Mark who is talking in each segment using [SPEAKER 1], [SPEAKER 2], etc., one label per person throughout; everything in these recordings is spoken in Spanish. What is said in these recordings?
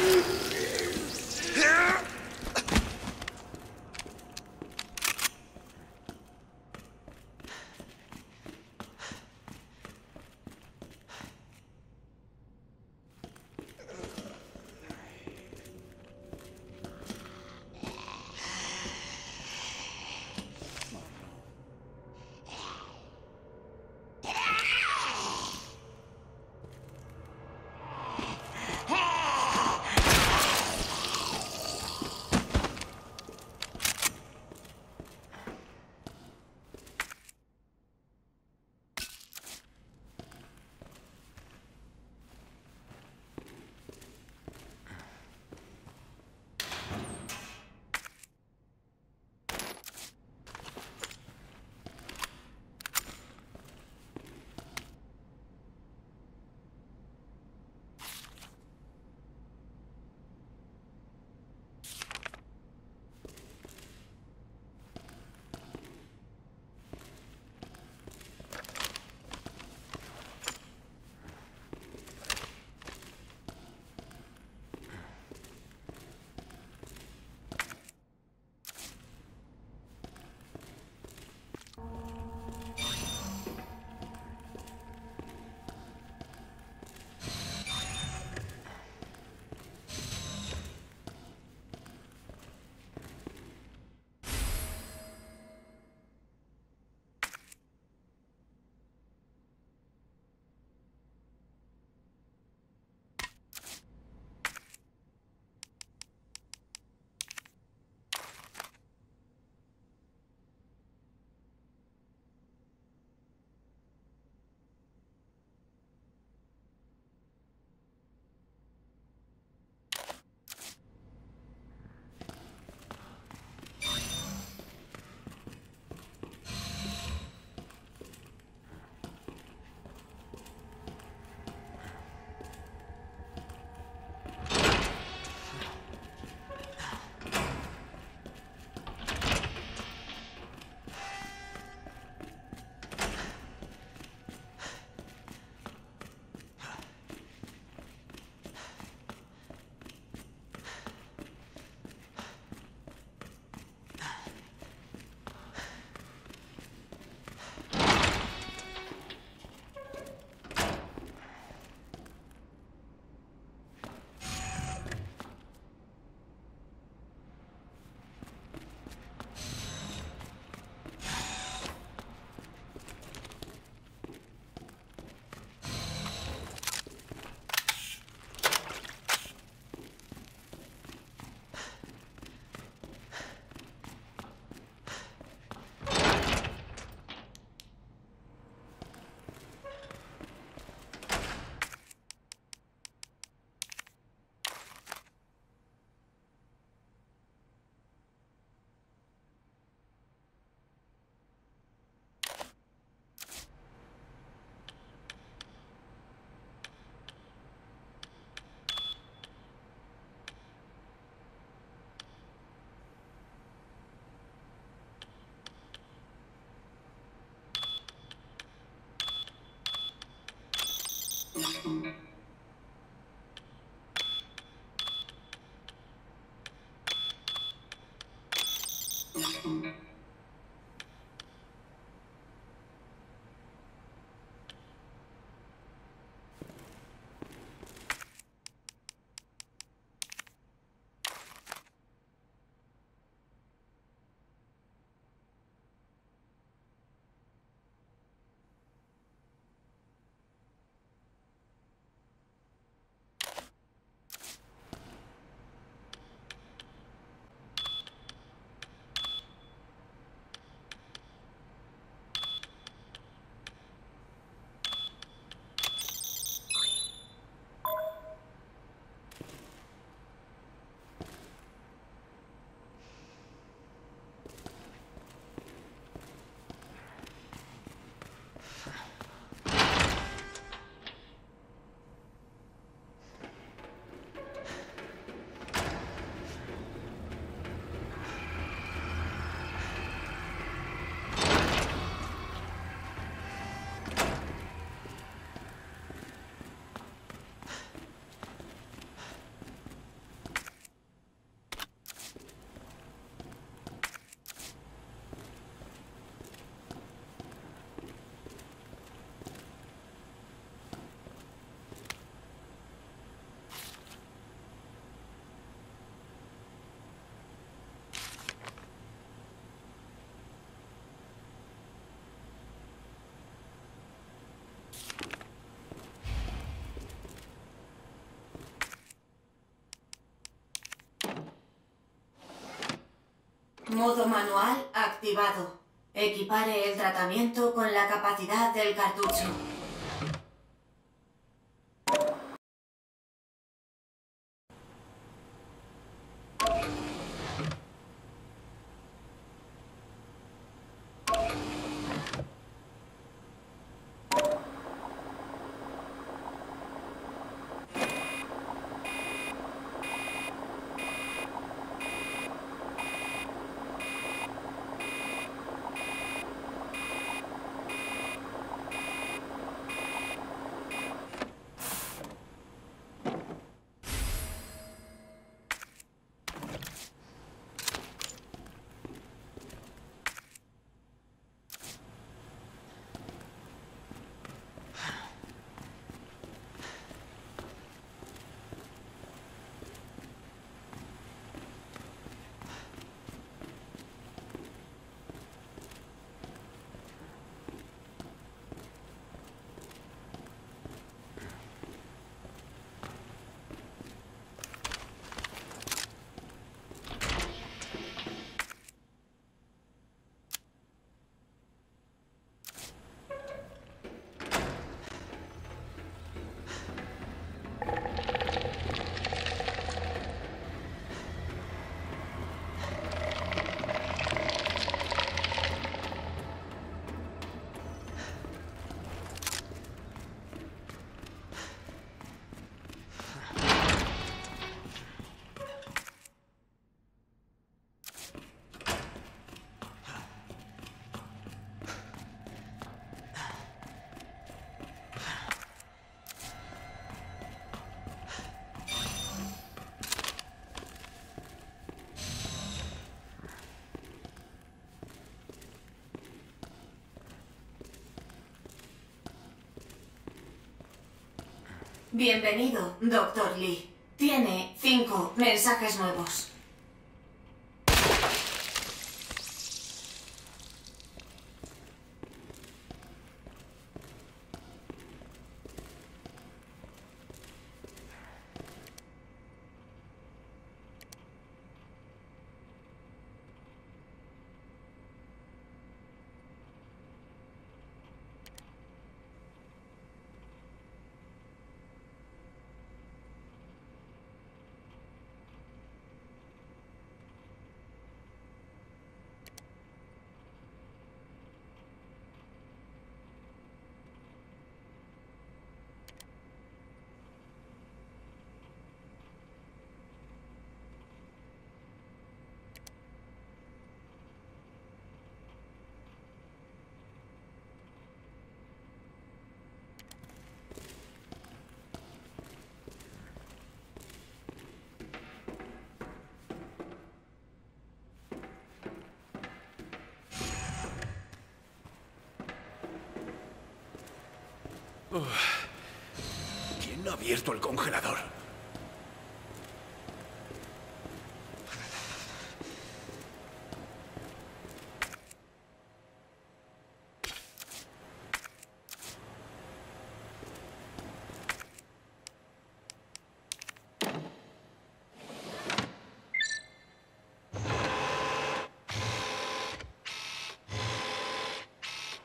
[SPEAKER 1] Mm-hmm. Thank you. Modo manual activado. Equipare el tratamiento con la capacidad del cartucho. Bienvenido, Dr. Lee. Tiene cinco mensajes nuevos.
[SPEAKER 2] ¿Quién ha abierto el congelador?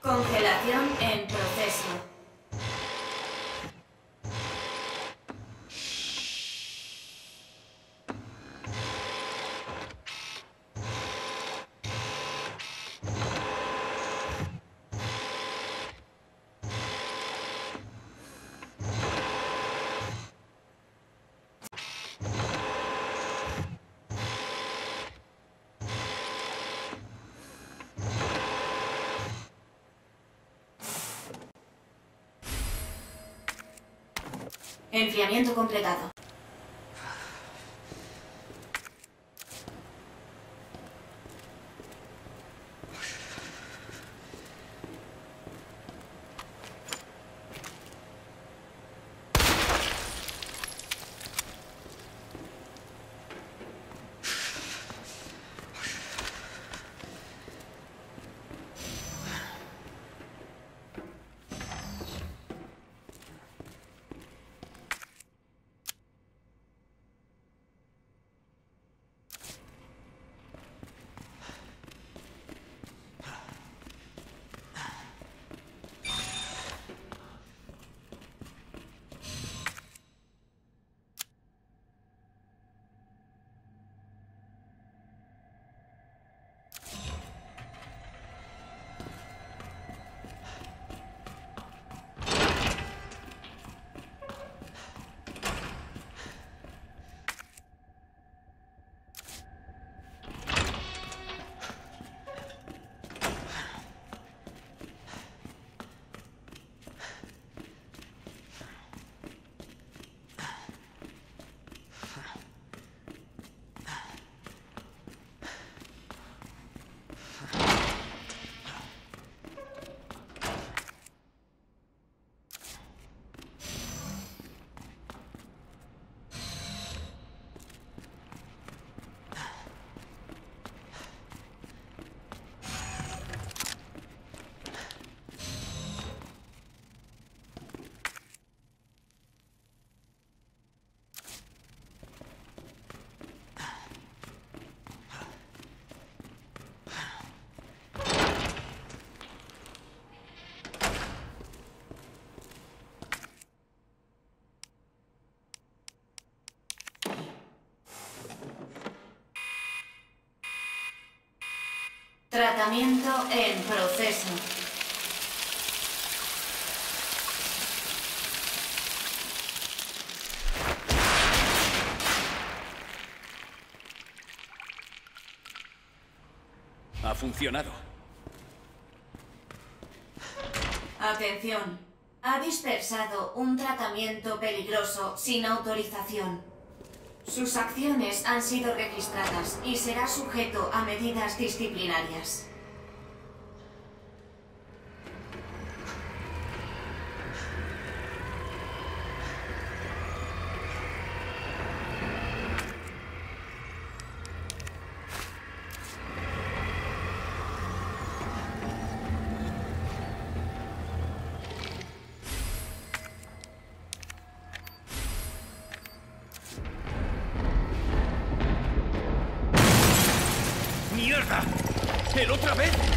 [SPEAKER 1] Congelación en proceso. Enfriamiento completado. Tratamiento en proceso.
[SPEAKER 2] Ha funcionado.
[SPEAKER 1] Atención. Ha dispersado un tratamiento peligroso sin autorización. Sus acciones han sido registradas y será sujeto a medidas disciplinarias.
[SPEAKER 2] ¿El otra vez?